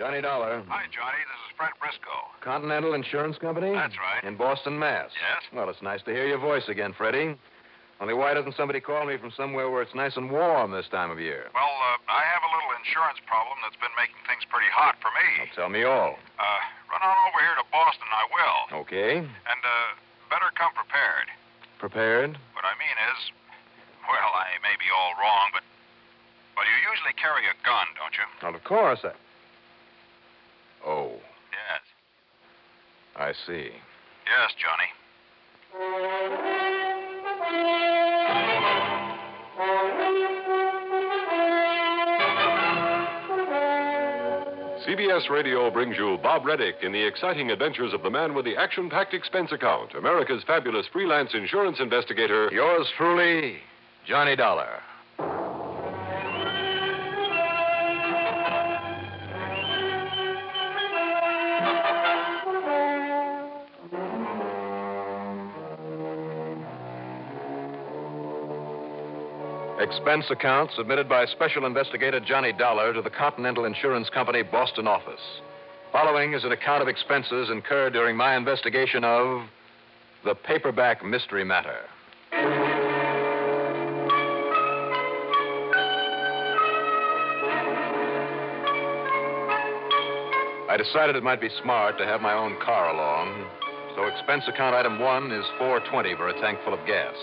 Johnny Dollar. Hi, Johnny. This is Fred Briscoe. Continental Insurance Company? That's right. In Boston, Mass. Yes? Well, it's nice to hear your voice again, Freddie. Only why doesn't somebody call me from somewhere where it's nice and warm this time of year? Well, uh, I have a little insurance problem that's been making things pretty hot for me. Well, tell me all. Uh, run on over here to Boston, I will. Okay. And, uh, better come prepared. Prepared? What I mean is, well, I may be all wrong, but, but you usually carry a gun, don't you? Well, of course. I... Oh, Yes. I see. Yes, Johnny. CBS Radio brings you Bob Readick in the exciting adventures of the man with the action packed expense account, America's fabulous freelance insurance investigator. Yours truly, Johnny Dollar. Expense account submitted by Special Investigator Johnny Dollar to the Continental Insurance Company Boston office. Following is an account of expenses incurred during my investigation of the paperback mystery matter. I decided it might be smart to have my own car along, so expense account item one is 420 for a tank full of gas.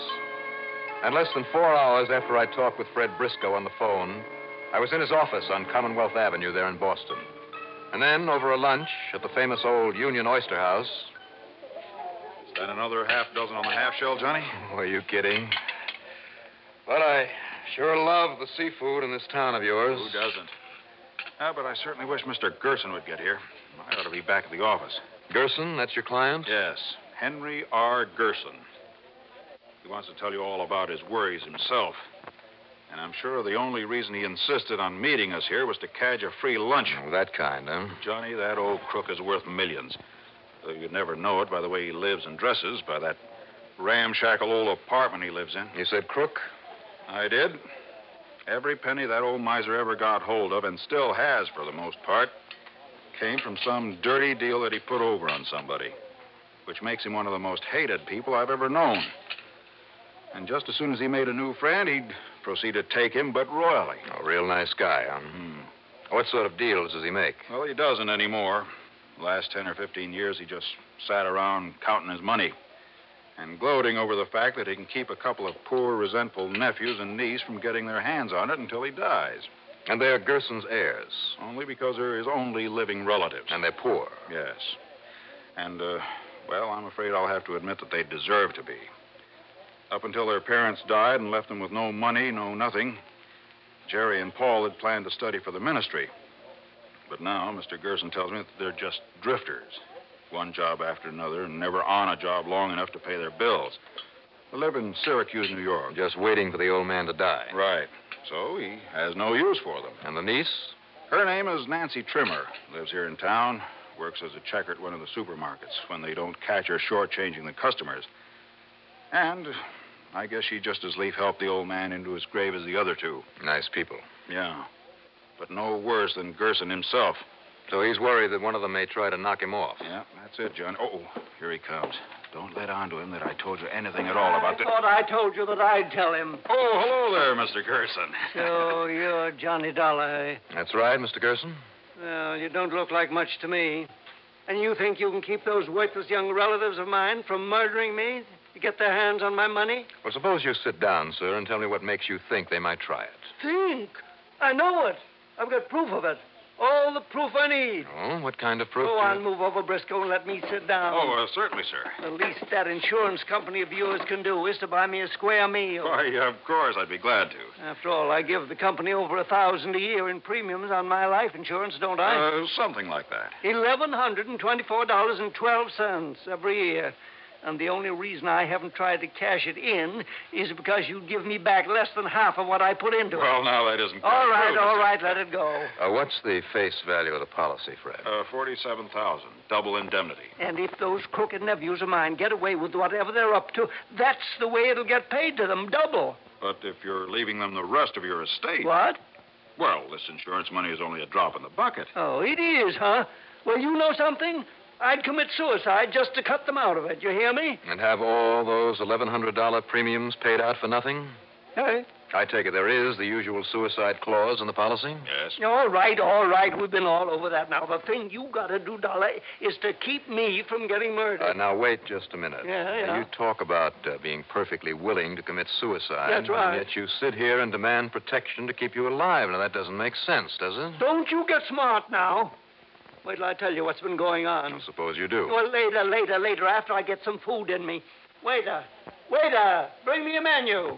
And less than four hours after I talked with Fred Briscoe on the phone, I was in his office on Commonwealth Avenue there in Boston. And then, over a lunch at the famous old Union Oyster House. Is that another half dozen on the half shell, Johnny? Were you kidding? But I sure love the seafood in this town of yours. Who doesn't? Ah, but I certainly wish Mr. Gerson would get here. I ought to be back at the office. Gerson, that's your client? Yes, Henry R. Gerson. He wants to tell you all about his worries himself. And I'm sure the only reason he insisted on meeting us here was to cadge a free lunch. Oh, that kind, huh? Johnny, that old crook is worth millions. Though you'd never know it by the way he lives and dresses, by that ramshackle old apartment he lives in. You said crook? I did. Every penny that old miser ever got hold of, and still has for the most part, came from some dirty deal that he put over on somebody, which makes him one of the most hated people I've ever known. And just as soon as he made a new friend, he'd proceed to take him, but royally. A real nice guy, huh? Hmm. What sort of deals does he make? Well, he doesn't anymore. The last 10 or 15 years, he just sat around counting his money and gloating over the fact that he can keep a couple of poor, resentful nephews and niece from getting their hands on it until he dies. And they're Gerson's heirs. Only because they're his only living relatives. And they're poor. Yes. And, uh, well, I'm afraid I'll have to admit that they deserve to be. Up until their parents died and left them with no money, no nothing, Jerry and Paul had planned to study for the ministry. But now, Mr. Gerson tells me that they're just drifters. One job after another, and never on a job long enough to pay their bills. They live in Syracuse, New York. Just waiting for the old man to die. Right. So he has no use for them. And the niece? Her name is Nancy Trimmer. Lives here in town. Works as a checker at one of the supermarkets when they don't catch her shortchanging the customers. And I guess she'd just as lief help the old man into his grave as the other two. Nice people. Yeah. But no worse than Gerson himself. So he's worried that one of them may try to knock him off. Yeah, that's it, John. Oh, here he comes. Don't let on to him that I told you anything at all about I the. thought I told you that I'd tell him. Oh, hello there, Mr. Gerson. So you're Johnny Dollar, eh? That's right, Mr. Gerson. Well, you don't look like much to me. And you think you can keep those worthless young relatives of mine from murdering me to get their hands on my money? Well, suppose you sit down, sir, and tell me what makes you think they might try it. Think? I know it. I've got proof of it. All the proof I need. Oh, what kind of proof? Go do you- on, move over, Briscoe, and let me sit down. Oh, uh, certainly, sir. The least that insurance company of yours can do is to buy me a square meal. Why, of course, I'd be glad to. After all, I give the company over a thousand a year in premiums on my life insurance, don't I? Uh, something like that. Eleven hundred and twenty-four dollars and twelve cents every year. And the only reason I haven't tried to cash it in is because you'd give me back less than half of what I put into it. Well, now that isn't quite all right, true, all Mr. right, let it go. Uh, what's the face value of the policy, Fred? Uh, forty-seven thousand, double indemnity. And if those crooked nephews of mine get away with whatever they're up to, that's the way it'll get paid to them, double. But if you're leaving them the rest of your estate. What? Well, this insurance money is only a drop in the bucket. Oh, it is, huh? Well, you know something? I'd commit suicide just to cut them out of it. You hear me? And have all those $1,100 premiums paid out for nothing? Hey? I take it there is the usual suicide clause in the policy? Yes. All right, all right. We've been all over that now. The thing you got to do, Dollar, is to keep me from getting murdered. Uh, now, wait just a minute. Yeah, Now, yeah. You talk about uh, being perfectly willing to commit suicide. That's right. And yet you sit here and demand protection to keep you alive. Now, that doesn't make sense, does it? Don't you get smart now. Wait till I tell you what's been going on. I suppose you do. Well, later, later, later, after I get some food in me. Waiter, waiter, bring me a menu.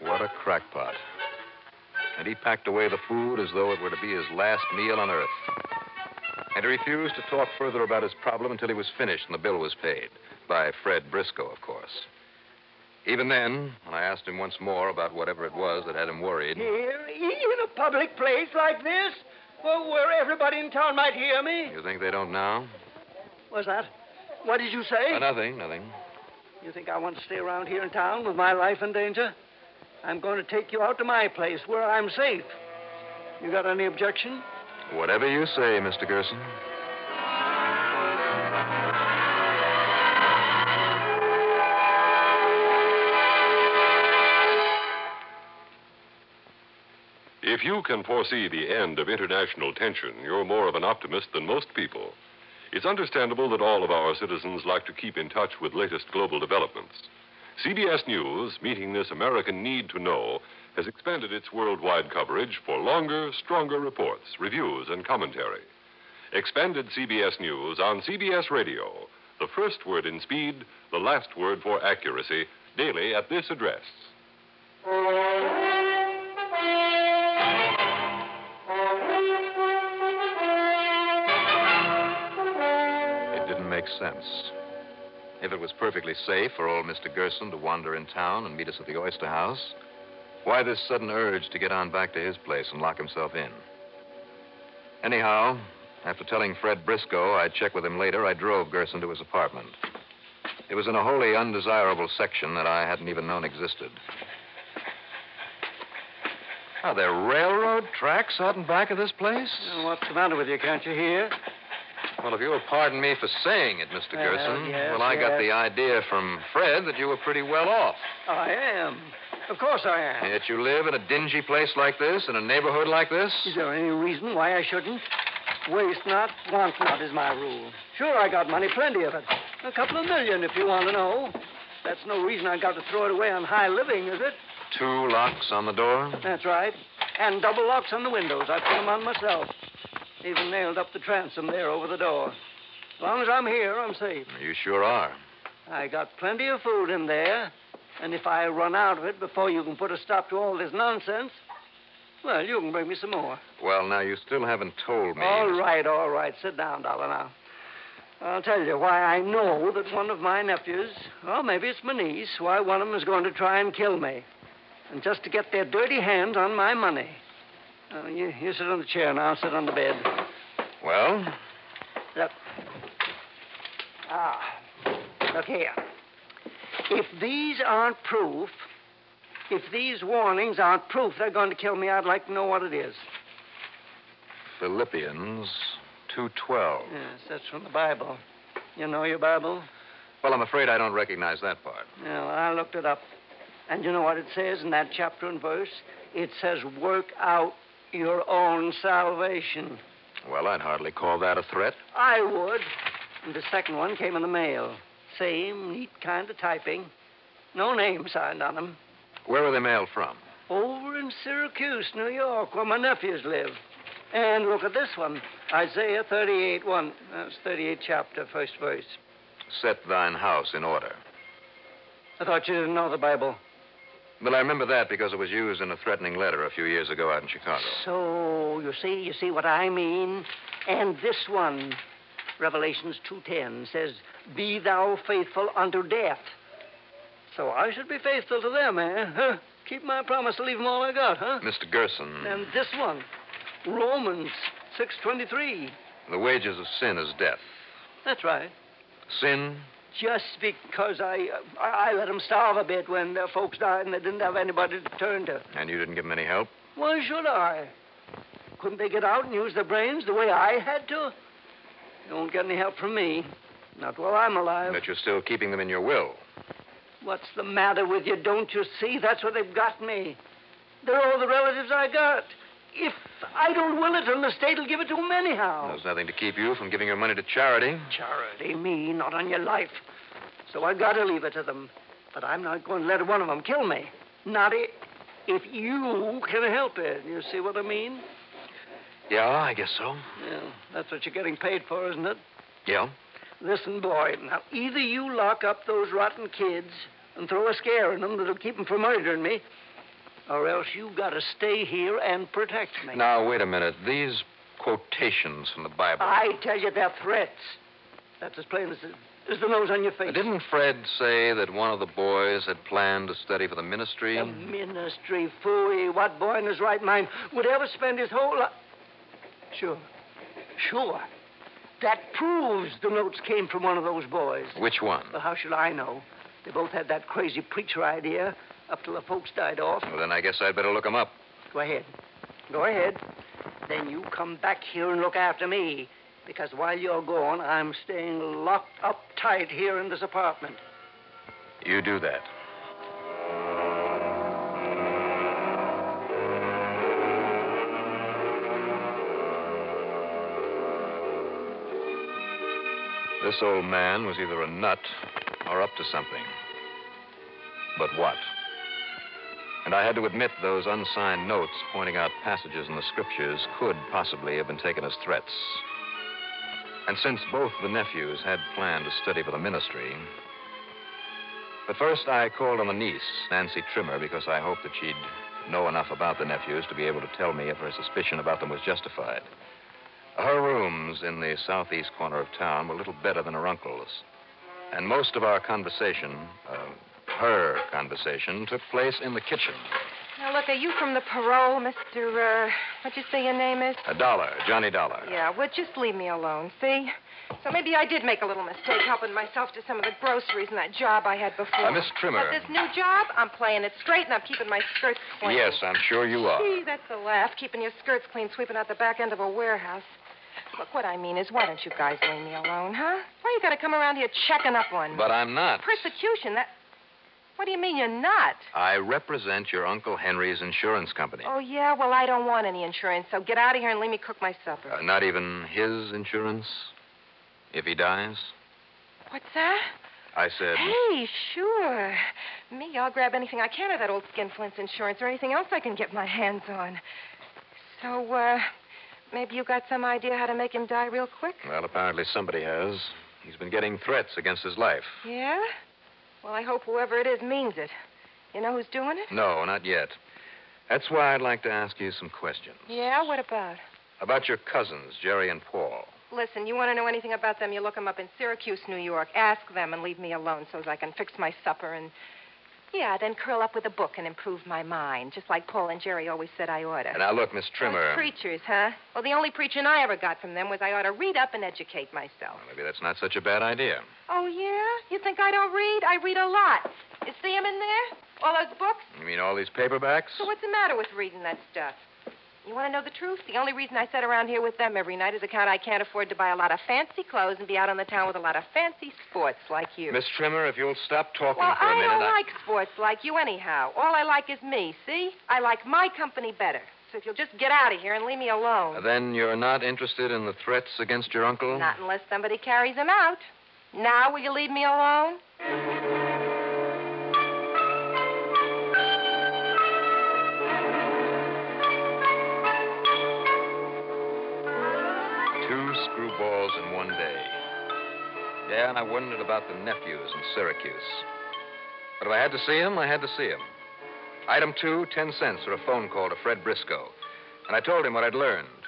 What a crackpot. And he packed away the food as though it were to be his last meal on earth. And he refused to talk further about his problem until he was finished and the bill was paid. By Fred Briscoe, of course. Even then, when I asked him once more about whatever it was that had him worried, Here, in a public place like this? Well, where everybody in town might hear me? you think they don't now? What's that? What did you say? Uh, nothing, nothing. You think I want to stay around here in town with my life in danger? I'm going to take you out to my place where I'm safe. You got any objection? Whatever you say, Mr. Gerson. If you can foresee the end of international tension, you're more of an optimist than most people. It's understandable that all of our citizens like to keep in touch with latest global developments. CBS News, meeting this American need to know, has expanded its worldwide coverage for longer, stronger reports, reviews, and commentary. Expanded CBS News on CBS Radio. The first word in speed, the last word for accuracy, daily at this address. It sense. If it was perfectly safe for old Mr. Gerson to wander in town and meet us at the Oyster House, why this sudden urge to get on back to his place and lock himself in? Anyhow, after telling Fred Briscoe I'd check with him later, I drove Gerson to his apartment. It was in a wholly undesirable section that I hadn't even known existed. Are there railroad tracks out in back of this place? What's the matter with you? Can't you hear? Well, if you'll pardon me for saying it, Mr. Gerson, yes, well, I got the idea from Fred that you were pretty well off. I am. Of course I am. Yet you live in a dingy place like this, in a neighborhood like this? Is there any reason why I shouldn't? Waste not, want not is my rule. Sure, I got money, plenty of it. A couple of million, if you want to know. That's no reason I got to throw it away on high living, is it? Two locks on the door? That's right. And double locks on the windows. I put them on myself. Even nailed up the transom there over the door. As long as I'm here, I'm safe. You sure are. I got plenty of food in there. And if I run out of it before you can put a stop to all this nonsense, well, you can bring me some more. Well, now, you still haven't told me. All right, all right. Sit down, Dollar, now. I'll tell you why I know that one of my nephews, or maybe it's my niece, why one of them is going to try and kill me. And just to get their dirty hands on my money. Uh, you, you sit on the chair now. I'll sit on the bed. Well, Look. Ah, look here. If these aren't proof, if these warnings aren't proof they're going to kill me, I'd like to know what it is. Philippians 2.12. Yes, that's from the Bible. You know your Bible? Well, I'm afraid I don't recognize that part. Well, I looked it up. And you know what it says in that chapter and verse? It says, work out your own salvation. Well, I'd hardly call that a threat. I would. And the second one came in the mail. Same neat kind of typing. No name signed on them. Where were they mailed from? Over in Syracuse, New York, where my nephews live. And look at this one Isaiah 38 1. That's 38 chapter, first verse. Set thine house in order. I thought you didn't know the Bible. Well, I remember that because it was used in a threatening letter a few years ago out in Chicago. So, you see, you see what I mean? And this one, Revelations 2.10, says, Be thou faithful unto death. So I should be faithful to them, eh? Huh? Keep my promise to leave them all I got, huh? Mr. Gerson, And this one, Romans 6.23. the wages of sin is death. That's right. Sin just because I, uh, I I let 'em starve a bit when their folks died and they didn't have anybody to turn to. And you didn't give them any help? Why should I? Couldn't they get out and use their brains the way I had to? You won't get any help from me. Not while I'm alive. But you're still keeping them in your will. What's the matter with you? Don't you see? That's what they've got me. They're all the relatives I got. If I don't will it, then the state will give it to 'em anyhow. There's nothing to keep you from giving your money to charity. Charity, me, not on your life. So I gotta leave it to them. But I'm not going to let one of them kill me. Not i- if you can help it. You see what I mean? Yeah, I guess so. Yeah, that's what you're getting paid for, isn't it? Yeah. Listen, boy, now either you lock up those rotten kids and throw a scare in them that'll keep them from murdering me, or else you've gotta stay here and protect me. Now, wait a minute. These quotations from the Bible. I tell you, they're threats. That's as plain as, as the nose on your face. Didn't Fred say that one of the boys had planned to study for the ministry? The ministry, fooey. What boy in his right mind would ever spend his whole life? Sure. Sure. That proves the notes came from one of those boys. Which one? Well, how should I know? They both had that crazy preacher idea up till the folks died off. Well, then I guess I'd better look him up. Go ahead. Go ahead. Then you come back here and look after me. Because while you're gone, I'm staying locked up tight here in this apartment. You do that. This old man was either a nut or up to something. But what? And I had to admit those unsigned notes pointing out passages in the scriptures could possibly have been taken as threats. And since both the nephews had planned to study for the ministry, but first I called on the niece, Nancy Trimmer, because I hoped that she'd know enough about the nephews to be able to tell me if her suspicion about them was justified. Her rooms in the southeast corner of town were a little better than her uncle's. And most of our conversation, uh, her conversation, took place in the kitchen. Now, look, are you from the parole, Mr. Uh, what'd you say your name is? A dollar, Johnny Dollar. Yeah, well, just leave me alone, see? So maybe I did make a little mistake helping myself to some of the groceries in that job I had before. Uh, Miss Trimmer. But this new job, I'm playing it straight and I'm keeping my skirts clean. Yes, I'm sure you are. See, that's a laugh, keeping your skirts clean, sweeping out the back end of a warehouse. Look, what I mean is, why don't you guys leave me alone, huh? Why you gotta come around here checking up on me? But I'm not. Persecution, that... What do you mean you're not? I represent your Uncle Henry's insurance company. Oh, yeah? Well, I don't want any insurance, so get out of here and leave me cook my supper. Uh, not even his insurance? If he dies? What's that? I said. Hey, sure. Me, I'll grab anything I can of that old skinflint's insurance or anything else I can get my hands on. So, uh, maybe you got some idea how to make him die real quick? Well, apparently somebody has. He's been getting threats against his life. Yeah? Well, I hope whoever it is means it. You know who's doing it? No, not yet. That's why I'd like to ask you some questions. Yeah? What about? About your cousins, Jerry and Paul. Listen, you want to know anything about them, you look them up in Syracuse, New York. Ask them and leave me alone so as I can fix my supper and. Yeah, then curl up with a book and improve my mind, just like Paul and Jerry always said I ought to. Now, look, Miss Trimmer. Those preachers, huh? Well, the only preaching I ever got from them was I ought to read up and educate myself. Well, maybe that's not such a bad idea. Oh, yeah? You think I don't read? I read a lot. You see 'em in there? All those books? You mean all these paperbacks? So what's the matter with reading that stuff? You want to know the truth? The only reason I sit around here with them every night is account I can't afford to buy a lot of fancy clothes and be out on the town with a lot of fancy sports like you. Miss Trimmer, if you'll stop talking well, for a I minute. I don't like sports like you anyhow. All I like is me, see? I like my company better. So if you'll just get out of here and leave me alone. Then you're not interested in the threats against your uncle? Not unless somebody carries them out. Now will you leave me alone? Two screwballs in one day. Yeah, and I wondered about the nephews in Syracuse. But if I had to see him, I had to see him. Item two, ten cents for a phone call to Fred Briscoe. And I told him what I'd learned,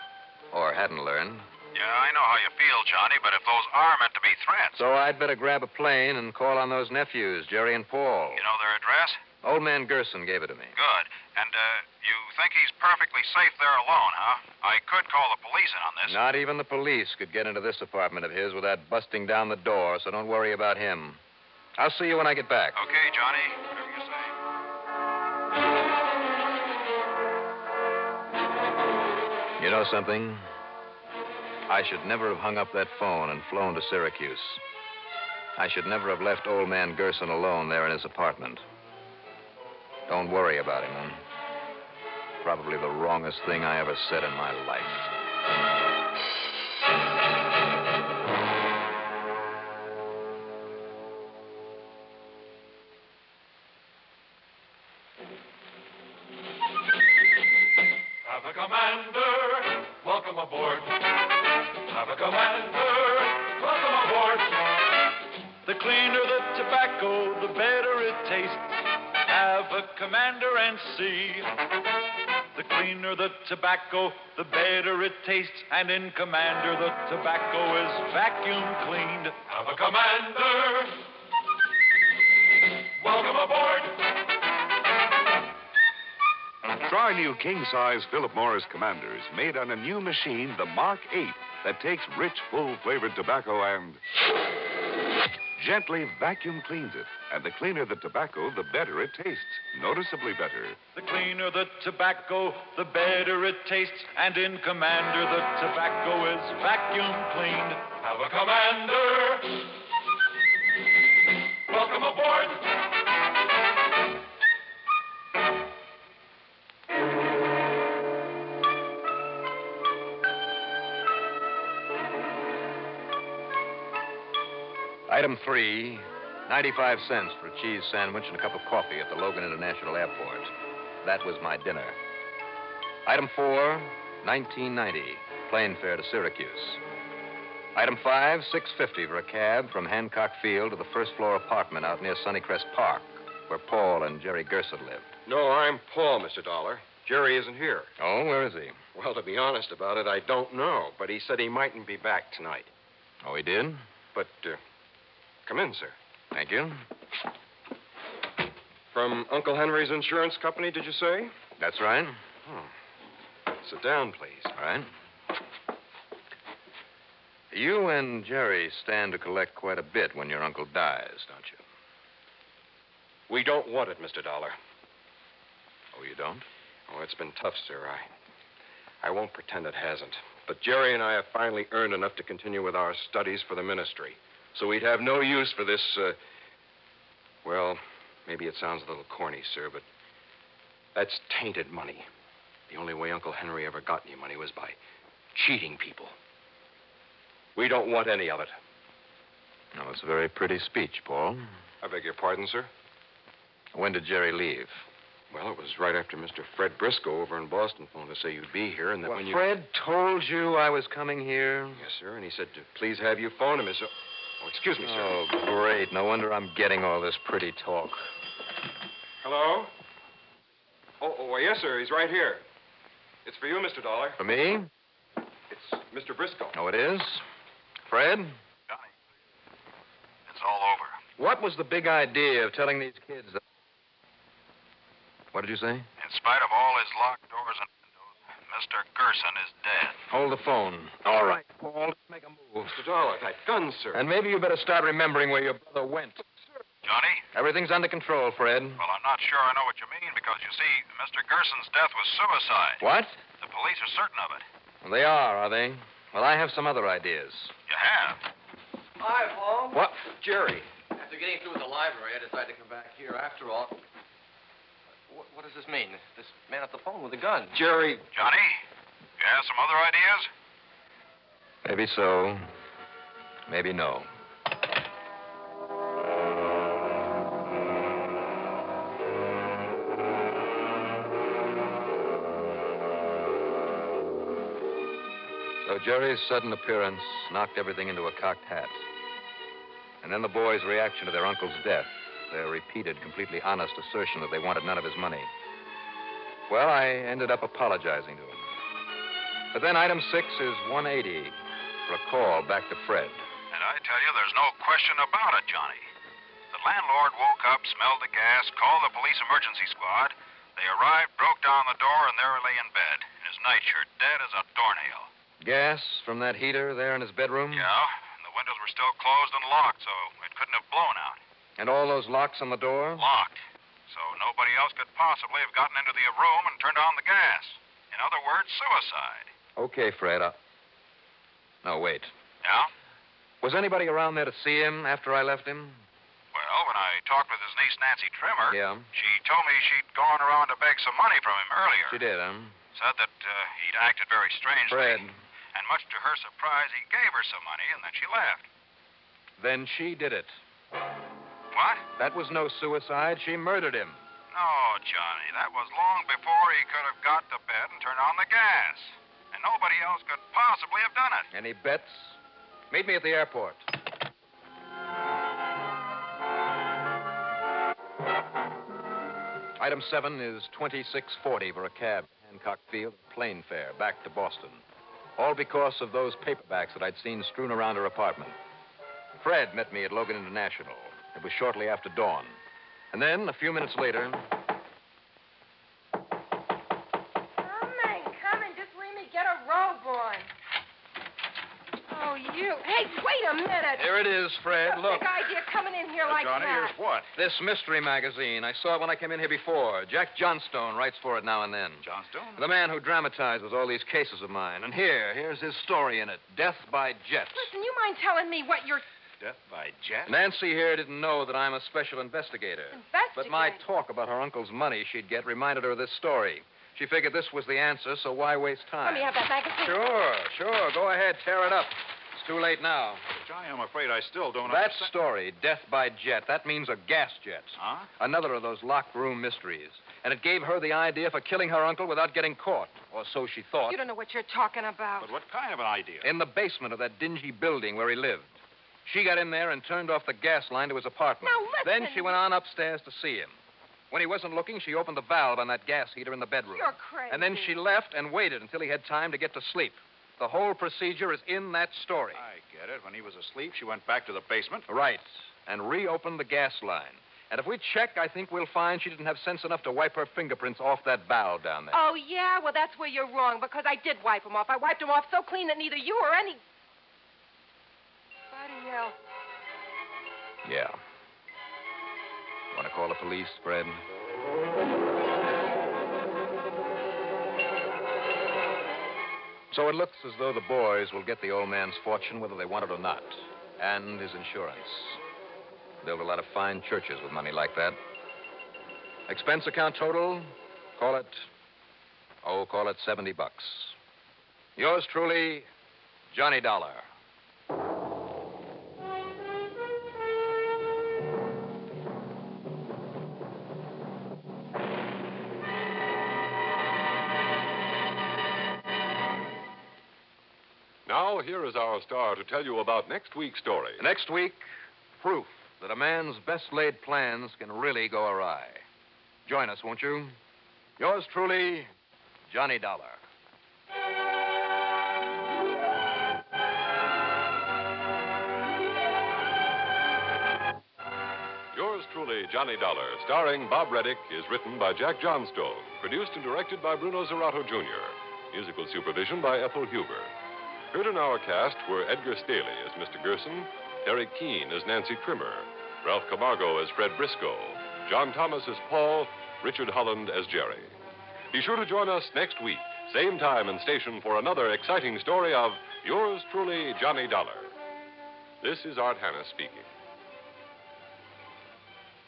or hadn't learned, Yeah, I know how you feel, Johnny, but if those be threats. So I'd better grab a plane and call on those nephews, Jerry and Paul. You know their address? Old man Gerson gave it to me. Good. And, uh, you think he's perfectly safe there alone, huh? I could call the police in on this. Not even the police could get into this apartment of his without busting down the door, so don't worry about him. I'll see you when I get back. Okay, Johnny. Whatever you say. You know something? I should never have hung up that phone and flown to Syracuse. I should never have left old man Gerson alone there in his apartment. Don't worry about him, man. Probably the wrongest thing I ever said in my life. See. The cleaner the tobacco, the better it tastes. And in commander, the tobacco is vacuum cleaned. Have a commander. Welcome aboard. Try new king size Philip Morris Commanders made on a new machine, the Mark 8, that takes rich, full flavored tobacco and gently vacuum cleans it. And the cleaner the tobacco, the better it tastes. Noticeably better. The cleaner the tobacco, the better it tastes. And in commander, the tobacco is vacuum cleaned. Have a commander. Item three, 95 cents for a cheese sandwich and a cup of coffee at the Logan International Airport. That was my dinner. Item four, 1990, plane fare to Syracuse. Item five, 650 for a cab from Hancock Field to the first floor apartment out near Sunnycrest Park, where Paul and Jerry Gerson lived. No, I'm Paul, Mr. Dollar. Jerry isn't here. Oh, where is he? Well, to be honest about it, I don't know, but he said he mightn't be back tonight. Oh, he did? But, uh, come in, sir. Thank you. From Uncle Henry's insurance company, did you say? That's right. Oh. Sit down, please. All right. You and Jerry stand to collect quite a bit when your uncle dies, don't you? We don't want it, Mr. Dollar. Oh, you don't? Oh, it's been tough, sir. I, I won't pretend it hasn't. But Jerry and I have finally earned enough to continue with our studies for the ministry. So we'd have no use for this, uh, well, maybe it sounds a little corny, sir, but that's tainted money. The only way Uncle Henry ever got any money was by cheating people. We don't want any of it. No, it's a very pretty speech, Paul. I beg your pardon, sir? When did Jerry leave? Well, it was right after Mr. Fred Briscoe over in Boston phoned to say you'd be here, and that Well, when you. Fred told you I was coming here? Yes, sir, and he said to please have you phone him as. A- Oh, excuse me, sir. Oh, great. No wonder I'm getting all this pretty talk. Hello? Oh, oh, well, yes, sir. He's right here. It's for you, Mr. Dollar. For me? It's Mr. Briscoe. Oh, it is? Fred? Johnny, it's all over. What was the big idea of telling these kids that. What did you say? In spite of all his locked doors and windows, Mr. Gerson is dead. Hold the phone. All right, Paul. Let's make a move. Mr. Dollar, that gun, sir. And maybe you better start remembering where your brother went. Johnny? Everything's under control, Fred. Well, I'm not sure I know what you mean because, you see, Mr. Gerson's death was suicide. What? The police are certain of it. Well, they are, are they? Well, I have some other ideas. You have? Hi, Paul. What? Jerry. After getting through with the library, I decided to come back here. After all, what, what does this mean? This man at the phone with a gun. Jerry. Johnny? You have some other ideas? Maybe so. Maybe no. So Jerry's sudden appearance knocked everything into a cocked hat. And then the boys' reaction to their uncle's death, their repeated, completely honest assertion that they wanted none of his money. Well, I ended up apologizing to him. But then item six is 180. for a call back to Fred. And I tell you, there's no question about it, Johnny. The landlord woke up, smelled the gas, called the police emergency squad. They arrived, broke down the door, and there he lay in bed, in his nightshirt, dead as a doornail. Gas from that heater there in his bedroom? Yeah, and the windows were still closed and locked, so it couldn't have blown out. And all those locks on the door? Locked. So nobody else could possibly have gotten into the room and turned on the gas. In other words, suicide. Okay, Fred. I... No, wait. Yeah? Was anybody around there to see him after I left him? Well, when I talked with his niece, Nancy Trimmer, Yeah. she told me she'd gone around to beg some money from him earlier. She did, huh? Said that uh, he'd acted very strangely. Fred. And much to her surprise, he gave her some money, and then she left. Then she did it. What? That was no suicide. She murdered him. No, Johnny. That was long before he could have got to bed and turned on the gas. And nobody else could possibly have done it. Any bets? Meet me at the airport. Item seven is twenty-six forty for a cab, Hancock Field, plane fare, back to Boston. All because of those paperbacks that I'd seen strewn around her apartment. Fred met me at Logan International. It was shortly after dawn. And then, a few minutes later, Coming, coming. Just leave me get a robe on. Oh, you. Hey, wait a minute. here it is, Fred. Look. Big idea coming in here like Johnny, that. here's what? This mystery magazine. I saw it when I came in here before. Jack Johnstone writes for it now and then. Johnstone? The man who dramatizes all these cases of mine. And here, here's his story in it Death by Jet. Listen, you mind telling me what you're Death by jet? Nancy here didn't know that I'm a special investigator. But my talk about her uncle's money she'd get reminded her of this story. She figured this was the answer, so why waste time? Let me have that magazine. Sure, sure. Go ahead, tear it up. It's too late now. Johnny, I'm afraid I still don't That understand. That story, Death by Jet, that means a gas jet. Huh? Another of those locked room mysteries. And it gave her the idea for killing her uncle without getting caught. Or so she thought. You don't know what you're talking about. But what kind of an idea? In the basement of that dingy building where he lived. She got in there and turned off the gas line to his apartment. Now, listen. Then she went on upstairs to see him. When he wasn't looking, she opened the valve on that gas heater in the bedroom. You're crazy. And then she left and waited until he had time to get to sleep. The whole procedure is in that story. I get it. When he was asleep, she went back to the basement. Right. And reopened the gas line. And if we check, I think we'll find she didn't have sense enough to wipe her fingerprints off that valve down there. Oh, yeah? Well, that's where you're wrong, because I did wipe them off. I wiped them off so clean that neither you or any. Buddy, else. Yeah. Want to call the police, Fred? So it looks as though the boys will get the old man's fortune whether they want it or not, and his insurance. Build a lot of fine churches with money like that. Expense account total? Call it. Oh, call it 70 bucks. Yours truly, Johnny Dollar. Our star to tell you about next week's story. Next week, proof that a man's best laid plans can really go awry. Join us, won't you? Yours truly, Johnny Dollar. Yours truly, Johnny Dollar, starring Bob Readick, is written by Jack Johnstone, produced and directed by Bruno Zirato Jr., musical supervision by Ethel Huber. Heard in our cast were Edgar Stehli as Mr. Gerson, Terri Keane as Nancy Trimmer, Ralph Camargo as Fred Briscoe, John Thomas as Paul, Richard Holland as Jerry. Be sure to join us next week, same time and station, for another exciting story of Yours truly, Johnny Dollar. This is Art Hanna speaking.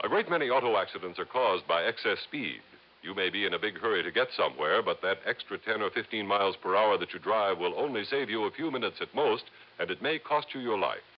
A great many auto accidents are caused by excess speed. You may be in a big hurry to get somewhere, but that extra 10 or 15 miles per hour that you drive will only save you a few minutes at most, and it may cost you your life.